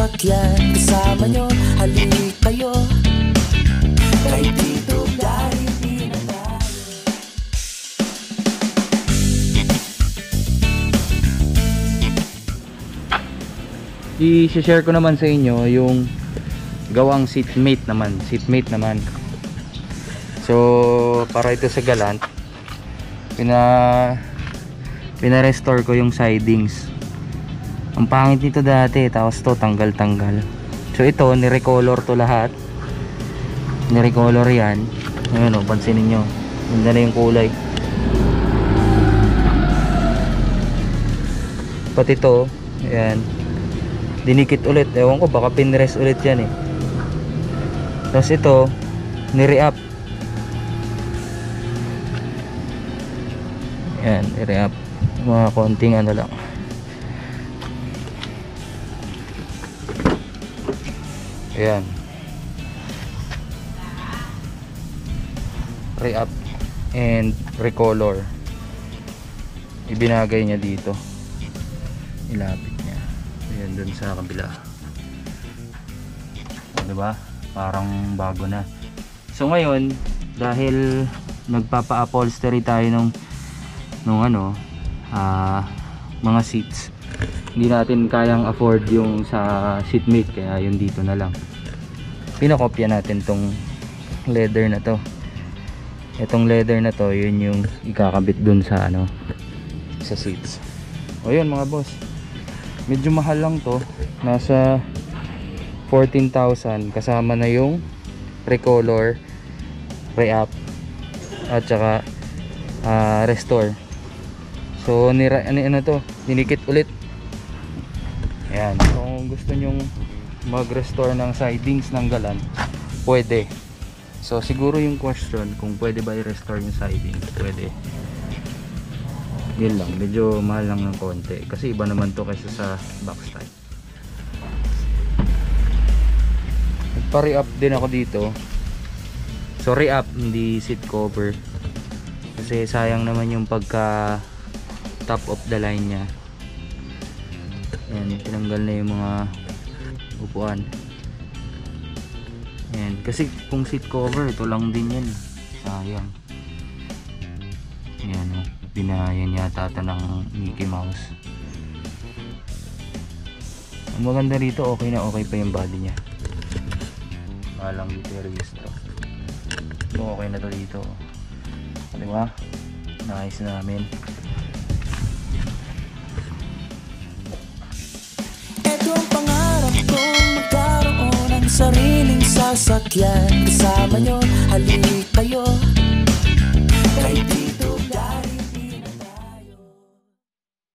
sasakyan. Kasama nyo, halik kayo. Kay Tito Daddy na tayo. I-share ko naman sa inyo yung gawang seatmate naman seatmate naman. So para ito sa galant pina pina-restore ko yung sidings ang pangit nito dati tapos to tanggal tanggal so ito nirecolor to lahat. Nirecolor yan. Ayun o pansinin nyo ganda na yung kulay. Pati to ayan. Dinikit ulit. Ewan ko baka pinrest ulit yan eh. Tapos ito nire-up. Yan nire-up. Mga konting ano lang ayan. Re-up and recolor. Ibinagay niya dito. Ilapit niya. Ayan dun sa kabila. O, diba? Parang bago na. So ngayon dahil nagpapa-upholstery tayo nung nung ano ah, mga seats hindi natin kayang afford yung sa seatmate kaya yun dito na lang. Pinakopya natin tong leather na to. Itong leather na to yun yung ikakabit dun sa ano sa seats. O yun mga boss. Medyo mahal lang to. Nasa 14,000 kasama na yung recolor re-up at saka ah, restore. So nira, ano, ano to? Dinikit ulit yan so kung gusto nyong mag restore ng sidings ng galan pwede. So siguro yung question kung pwede ba i-restore yung siding pwede. Yun lang medyo mahal lang ng konti. Kasi iba naman to kaysa sa backstyle nagpa-re-up din ako dito. So re-up hindi seat cover. Kasi sayang naman yung pagka top of the line nya yan tinanggal na yung mga upuan. Yan kasi kung seat cover ito lang din yan sayang. Yan o binayan yata ito ng Mickey Mouse. Ang maganda rito okay na okay pa yung body nya malang dito yung registro so okay na to dito. Di ba? Nice namin sasakyan. Kasama nyo, halik kayo